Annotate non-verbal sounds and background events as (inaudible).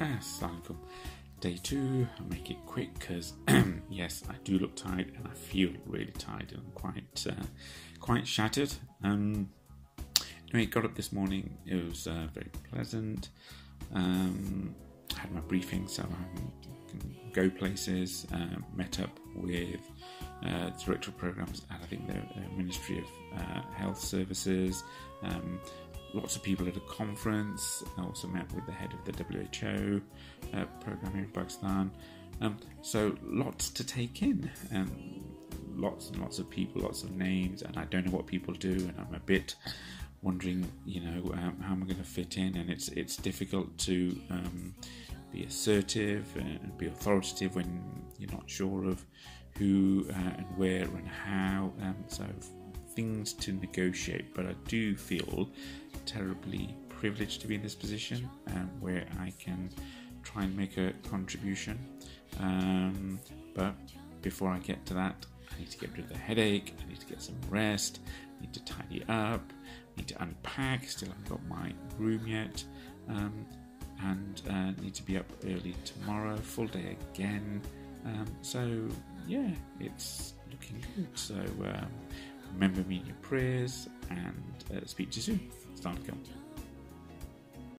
Assalamualaikum. Day two, I'll make it quick because (clears throat) yes, I do look tired and I feel really tired and quite uh, quite shattered. Um, anyway, got up this morning. It was uh, very pleasant. Um, had my briefing, so I can go places. Uh, met up with uh, director of programs at I think the uh, Ministry of uh, Health Services. Um, lots of people at a conference. I also met with the head of the WHO uh, program in Pakistan. Um, so lots to take in. Um, lots and lots of people, lots of names, and I don't know what people do, and I'm a bit wondering, you know, um, how am I going to fit in? And it's it's difficult to um, be assertive and be authoritative when you're not sure of who uh, and where and how. Um, so things to negotiate, but I do feel terribly privileged to be in this position um, where I can try and make a contribution. Um, but before I get to that, I need to get rid of the headache, I need to get some rest, I need to tidy up, I need to unpack, still haven't got my room yet, um, and uh, need to be up early tomorrow, full day again. Um, so, yeah, it's looking good. So, um, remember me in your prayers and uh, speak to you soon. Come.